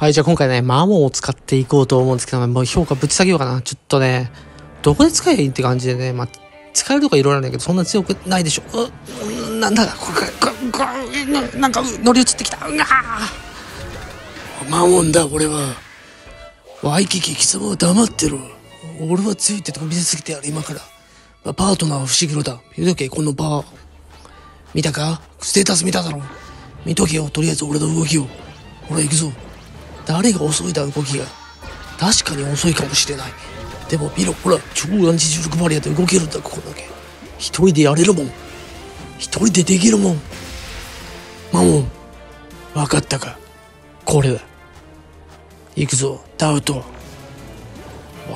はい、じゃあ今回ね、マモを使っていこうと思うんですけど、もう評価ぶち下げようかな。ちょっとね、どこで使えばいいって感じでね、まあ、使えるとかいろいろあるんだけど、そんな強くないでしょ。う、なんだ、これ、これ、これ、ななんか、乗り移ってきた。うわマモンだ、俺は。ワイキキ貴様は黙ってろ。俺は強いってとこ見せすぎてやる、今から。パートナーは不思議だ。見とけ、このパー。見たか？ステータス見ただろ。見とけよ、とりあえず俺の動きを。ほら、行くぞ。誰が遅いだ、動きが。確かに遅いかもしれない。でも見ろ、ほら、超アンチ重力バリアで動けるんだ、ここだけ。一人でやれるもん。一人でできるもん。マモン、わかったかこれだ。行くぞ、ダウト。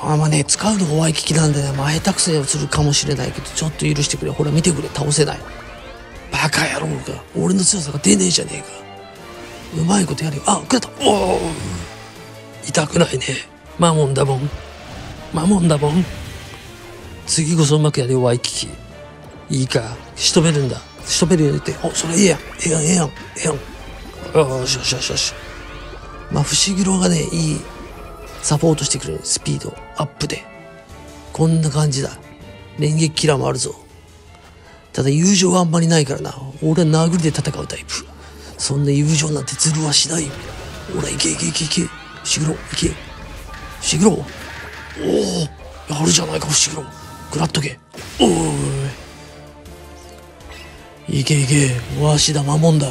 あんまね、使うのがワイキキなんでね、まあ下手くそに映るかもしれないけど、ちょっと許してくれ。ほら見てくれ、倒せない。バカ野郎が、俺の強さが出ねえじゃねえか。うまいことやるよ。あ、食った。おお痛くないね。マモンだもん。マモンだもん。次こそうまくやるよ、ワイキキ。いいか、仕留めるんだ。仕留めるよって。お、それええやん。ええやん、ええやん。ええやん。よしよしよしよし。まあ、不思議郎がね、いいサポートしてくれる。スピードアップで。こんな感じだ。連撃キラーもあるぞ。ただ友情はあんまりないからな。俺は殴りで戦うタイプ。そんな友情なんてずるはしない。ほら、行け行け行け行け。不思議郎、行け。不思議郎。おお、やるじゃないか、不思議郎。食らっとけ。おい。行け行け。わしだ、守んだ。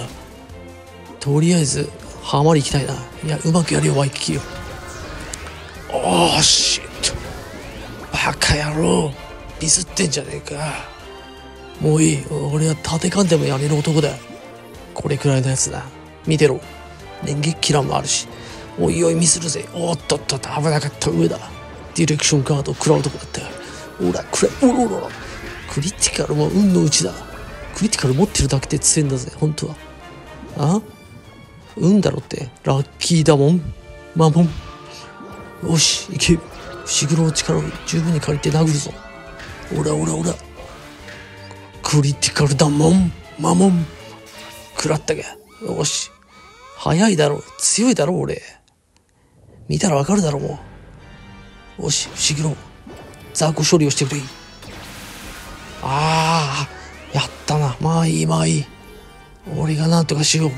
とりあえず、ハマり行きたいな。いや、うまくやるよ、ワイキキよ。おー、シット。バカ野郎。ミスってんじゃねえか。もういい。俺は縦勘でもやれる男だ。これくらいのやつだ。見てろ。連撃キラーもあるし。おいおいミスるぜ。おっとっとっと危なかった上だ。ディレクションカードを食らうとこだった。おら、くら、おろおろ。クリティカルも運のうちだ。クリティカル持ってるだけで強いんだぜ、本当は。あ？運だろって。ラッキーだもん。マモン。よし、行け。伏黒の力を十分に借りて殴るぞ。おらおらおら。クリティカルだもん。マモン。食らったか。よし。早いだろ。強いだろ、俺。見たらわかるだろ、もう。よし、不思議ろ。雑魚処理をしてくれ。ああ、やったな。まあいい、まあいい。俺がなんとかしよう。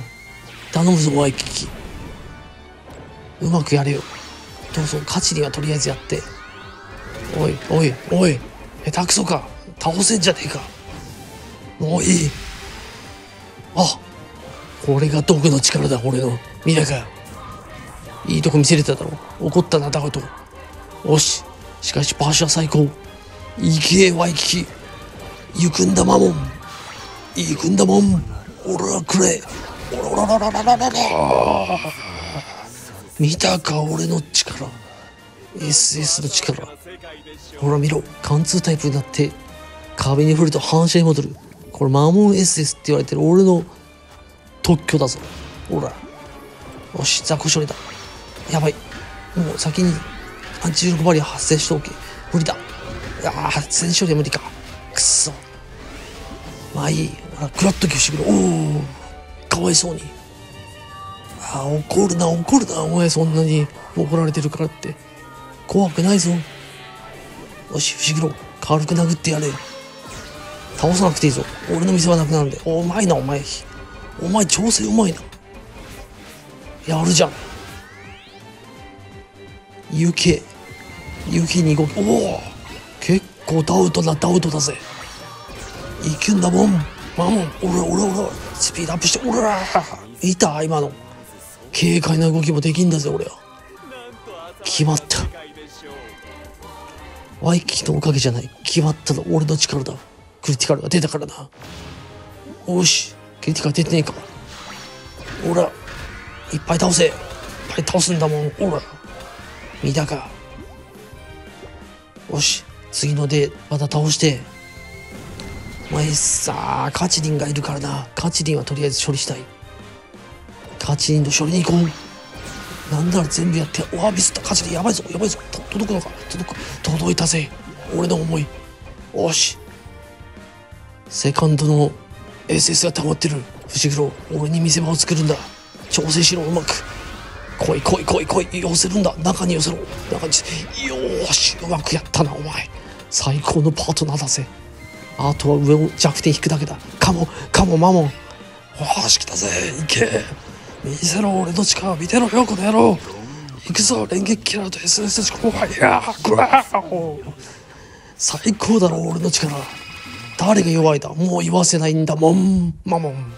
頼むぞ、ワイキキ。うまくやれよ。どうぞ、勝ちにはとりあえずやって。おい、おい、おい。下手くそか。倒せんじゃねえか。もういい。あ、これが毒の力だ、俺の。見たか。いいとこ見せれただろ。怒ったな、ダウト。よし。しかし、パーシャ最高。いけ、ワイキキ。行くんだ、マモン。行くんだもん。おら、くれ。おらららららららら。見たか、俺の力。SS の力。ほら見ろ。貫通タイプになって、壁に振ると反射に戻る。これ、マモン SS って言われてる俺の特許だぞ。ほら。よし、雑魚処理だ。やばい。もう先にアンチ重力バリア発生しておけ。無理だ。ああ、戦処理は無理か。くっそ。まあいい。ほら、クラッとしてくれ。おお。かわいそうに。ああ、怒るな、怒るな、お前そんなに怒られてるからって。怖くないぞ。よし、不思議ろ。軽く殴ってやれ。倒さなくていいぞ。俺の店はなくなるんで。お、うまいな、お前。お前調整うまいな。やるじゃん。行け。行きに動き。おお結構ダウトなダウトだぜ。行くんだもん。マモン。おらおらおら。スピードアップして。おらいた今の。軽快な動きもできんだぜ、俺は。決まった。ワイキキのおかげじゃない。決まったの俺の力だ。クリティカルが出たからな。よし。クリティカル出てねえか。ほら。いっぱい倒せ。いっぱい倒すんだもん。ほら。見たか。よし。次のでまた倒して。お前さあ、カチリンがいるからな。カチリンはとりあえず処理したい。カチリンと処理に行こう。なんなら全部やって、おわ、ミスった。カチリンやばいぞ、やばいぞ。届くのか届く。届いたぜ。俺の思い。よし。セカンドの SS が溜まってる。伏黒、俺に見せ場を作るんだ。調整しろ、うまく。来い来い来い来い寄せるんだ。中に寄せろ。中によーしうまくやったなお前。最高のパートナーだぜ。あとは上を弱点引くだけだ。カモカモマモ。ンよし来たぜ。行け。見せろ俺の力見てろよこの野郎。行くぞ連撃キラーと SSH コンファイヤーグワー最高だろ俺の力。誰が弱いだ？もう言わせないんだもん。マモン。